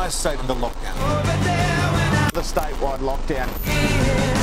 devastating the lockdown. The statewide lockdown.